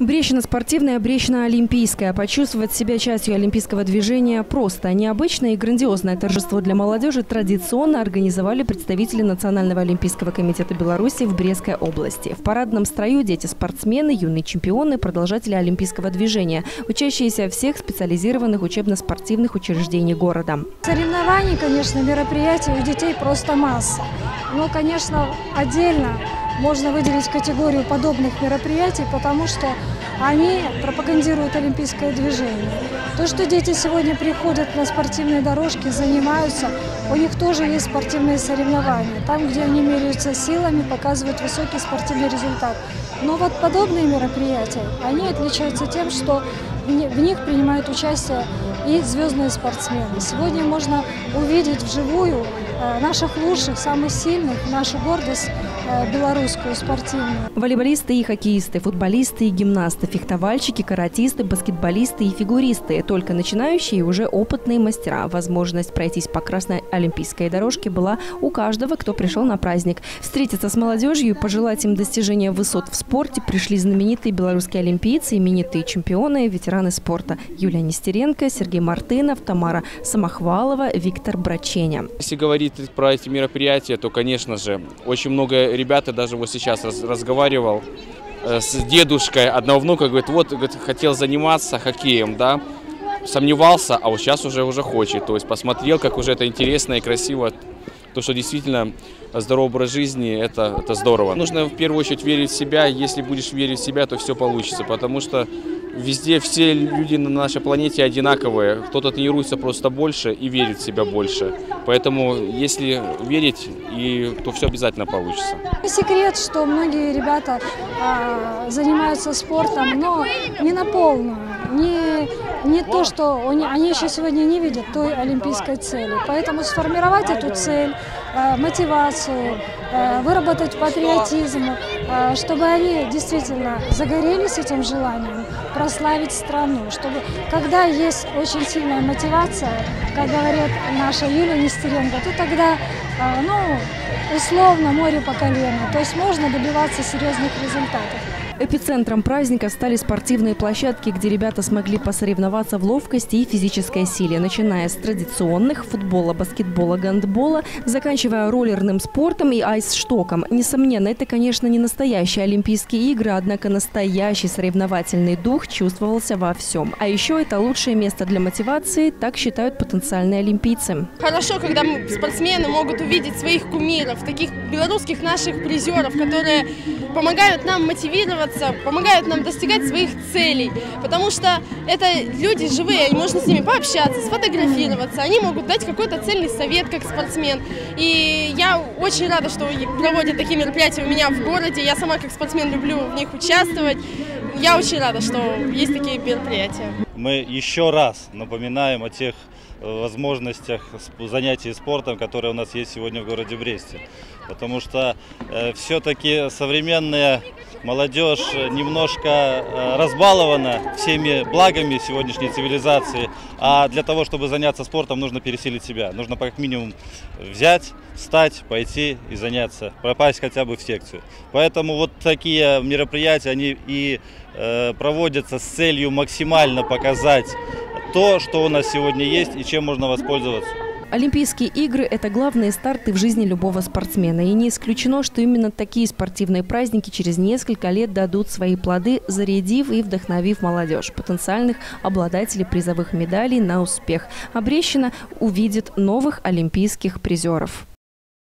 Брещина спортивная, Брещина олимпийская. Почувствовать себя частью олимпийского движения просто. Необычное и грандиозное торжество для молодежи традиционно организовали представители Национального олимпийского комитета Беларуси в Брестской области. В парадном строю дети-спортсмены, юные чемпионы, продолжатели олимпийского движения, учащиеся всех специализированных учебно-спортивных учреждений города. Соревнований, конечно, мероприятий у детей просто масса. Но, конечно, отдельно можно выделить категорию подобных мероприятий, потому что они пропагандируют олимпийское движение. То, что дети сегодня приходят на спортивные дорожки, занимаются, у них тоже есть спортивные соревнования. Там, где они меряются силами, показывают высокий спортивный результат. Но вот подобные мероприятия, они отличаются тем, что в них принимают участие и звездные спортсмены. Сегодня можно увидеть вживую наших лучших, самых сильных, нашу гордость э, белорусскую спортивную. Волейболисты и хоккеисты, футболисты и гимнасты, фехтовальщики, каратисты, баскетболисты и фигуристы. Только начинающие и уже опытные мастера. Возможность пройтись по красной олимпийской дорожке была у каждого, кто пришел на праздник. Встретиться с молодежью и пожелать им достижения высот в спорте пришли знаменитые белорусские олимпийцы, именитые чемпионы, ветераны спорта. Юлия Нестеренко, Сергей Сергей Мартынов, Тамара Самохвалова, Виктор Браченя. Если говорить про эти мероприятия, то, конечно же, очень много ребят, даже вот сейчас раз, разговаривал э, с дедушкой одного внука, говорит, вот, говорит, хотел заниматься хоккеем, да, сомневался, а вот сейчас уже уже хочет. То есть посмотрел, как уже это интересно и красиво. То, что действительно здоровый образ жизни, это, это здорово. Нужно в первую очередь верить в себя. Если будешь верить в себя, то все получится. Потому что Везде все люди на нашей планете одинаковые. Кто-то тренируется просто больше и верит в себя больше. Поэтому, если верить, и, то все обязательно получится. Секрет, что многие ребята а, занимаются спортом, но не на полную. Не, не то, что они, они еще сегодня не видят той олимпийской цели. Поэтому сформировать эту цель, мотивацию, а, выработать патриотизм, а, чтобы они действительно загорелись этим желанием, прославить страну, чтобы когда есть очень сильная мотивация, как говорит наша Юлия Нестеренко, то тогда, ну, условно, море по колено, то есть можно добиваться серьезных результатов. Эпицентром праздника стали спортивные площадки, где ребята смогли посоревноваться в ловкости и физической силе, начиная с традиционных – футбола, баскетбола, гандбола, заканчивая роллерным спортом и айсштоком. Несомненно, это, конечно, не настоящие Олимпийские игры, однако настоящий соревновательный дух чувствовался во всем. А еще это лучшее место для мотивации, так считают потенциальные олимпийцы. Хорошо, когда спортсмены могут увидеть своих кумиров, таких белорусских наших призеров, которые помогают нам мотивироваться помогают нам достигать своих целей, потому что это люди живые, можно с ними пообщаться, сфотографироваться, они могут дать какой-то цельный совет как спортсмен. И я очень рада, что проводят такие мероприятия у меня в городе, я сама как спортсмен люблю в них участвовать. Я очень рада, что есть такие мероприятия. Мы еще раз напоминаем о тех э, возможностях занятий спортом, которые у нас есть сегодня в городе Бресте. Потому что э, все-таки современная молодежь немножко э, разбалована всеми благами сегодняшней цивилизации, а для того, чтобы заняться спортом, нужно пересилить себя. Нужно как минимум взять, встать, пойти и заняться, пропасть хотя бы в секцию. Поэтому вот такие мероприятия, они и э, проводятся с целью максимально показать то, что у нас сегодня есть и чем можно воспользоваться. Олимпийские игры – это главные старты в жизни любого спортсмена. И не исключено, что именно такие спортивные праздники через несколько лет дадут свои плоды, зарядив и вдохновив молодежь, потенциальных обладателей призовых медалей на успех. Обрещина увидит новых олимпийских призеров.